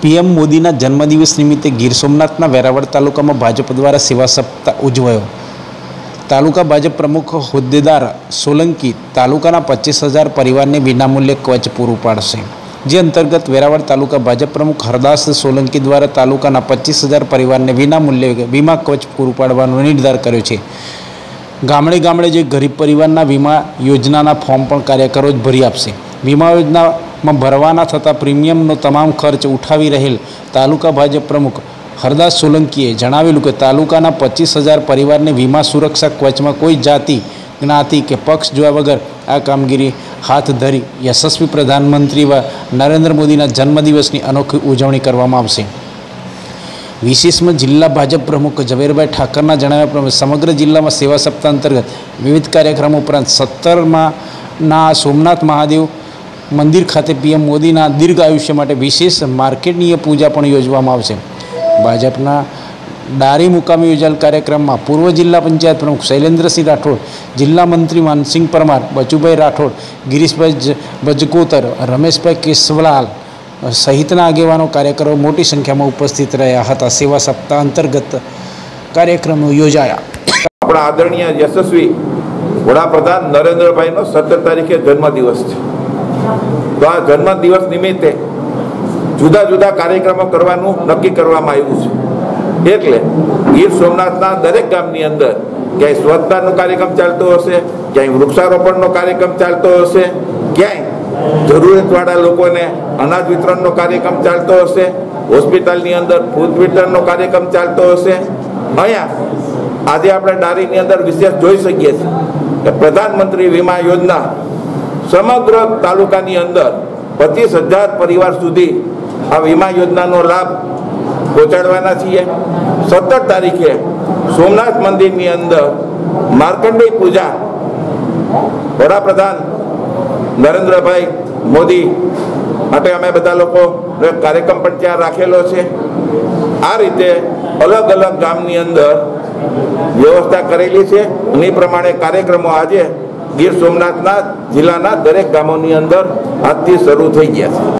PM મોદીના જન્મદિવસ નિમિત્તે ગીર સોમનાથના વેરાવળ તાલુકામાં ભાજપ દ્વારા સેવા સપ્તાહ ઉજવાયો. તાલુકા ભાજપ પ્રમુખ હોદ્દેદાર સોલંકી તાલુકાના પચીસ હજાર પરિવારને વિનામૂલ્યે કવચ પૂરું પાડશે. જે અંતર્ગત વેરાવળ તાલુકા ભાજપ પ્રમુખ હરદાસ સોલંકી દ્વારા તાલુકાના પચીસ હજાર પરિવારને વિનામૂલ્યે વીમા કવચ પૂરું પાડવાનો નિર્ધાર કર્યો છે. ગામડે ગામડે જે ગરીબ પરિવારના વીમા યોજનાના ફોર્મ પણ કાર્યકરો જ ભરી આપશે. વીમા યોજનામાં ભરવાના થતા પ્રીમિયમનો તમામ ખર્ચ ઉઠાવી રહેલ તાલુકા ભાજપ પ્રમુખ હરદાસ સોલંકીએ જણાવેલું કે તાલુકાના પચીસ હજાર પરિવારને વીમા સુરક્ષા કવચમાં કોઈ જાતિ, જ્ઞાતિ કે પક્ષ જોયા વગર આ કામગીરી હાથ ધરી યશસ્વી પ્રધાનમંત્રી નરેન્દ્ર મોદીના જન્મદિવસની અનોખી ઉજવણી કરવામાં આવશે. વિશેષમાં જિલ્લા ભાજપ પ્રમુખ ઝવેરભાઈ ઠાકરના જણાવ્યા પ્રમાણે સમગ્ર જિલ્લામાં સેવા સપ્તાહ અંતર્ગત વિવિધ કાર્યક્રમો ઉપરાંત સત્તરમાં ના સોમનાથ મહાદેવ મંદિર ખાતે પીએમ મોદીના દીર્ઘ આયુષ્ય માટે વિશેષ માર્કેટનીય પૂજા પણ યોજવામાં આવશે ભાજપના ડારી મુકામે યોજાયેલ કાર્યક્રમમાં પૂર્વ જિલ્લા પંચાયત પ્રમુખ શૈલેન્દ્રસિંહ રાઠોડ જિલ્લા મંત્રી માનસિંહ પરમાર બચુભાઈ રાઠોડ ગિરીશભાઈ જ- બજકોતર રમેશભાઈ કેશવલાલ સહિતના આગેવાનો કાર્યકરો મોટી સંખ્યામાં ઉપસ્થિત રહ્યા હતા. સેવા સપ્તાહ અંતર્ગત કાર્યક્રમો યોજાયા. આપણા આદરણીય યશસ્વી વડાપ્રધાન નરેન્દ્રભાઈનો સત્તર તારીખે જન્મદિવસ છે. તો આ જન્મદિવસ નિમિત્તે જુદા જુદા કાર્યક્રમો કરવાનું નક્કી કરવામાં આવ્યું છે. એટલે ગીર સોમનાથના દરેક ગામની અંદર ક્યાંય સ્વચ્છતાનો કાર્યક્રમ ચાલતો હશે, ક્યાંય વૃક્ષારોપણનો કાર્યક્રમ ચાલતો હશે, ક્યાંય જરૂરિયાતવાળા લોકોને અનાજ વિતરણનો કાર્યક્રમ ચાલતો હશે, હોસ્પિટલની અંદર ફૂડ વિતરણનો કાર્યક્રમ ચાલતો હશે. અહીંયા આજે આપણે ડારીની અંદર વિશેષ જોઈ શકીએ છીએ કે પ્રધાનમંત્રી વીમા યોજના સમગ્ર તાલુકાની અંદર પચીસ હજાર પરિવાર સુધી આ વીમા યોજનાનો લાભ પહોંચાડવાના છીએ. સત્તર તારીખે સોમનાથ મંદિરની અંદર માર્કંડેય પૂજા વડાપ્રધાન નરેન્દ્રભાઈ મોદી માટે અમે બધા લોકો કાર્યક્રમ પણ ત્યાં રાખેલો છે. આ રીતે અલગ અલગ ગામની અંદર વ્યવસ્થા કરેલી છે એ પ્રમાણે કાર્યક્રમો આજે ગીર સોમનાથના જિલ્લાના દરેક ગામોની અંદર આજથી શરૂ થઈ ગયા છે.